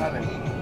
Dale.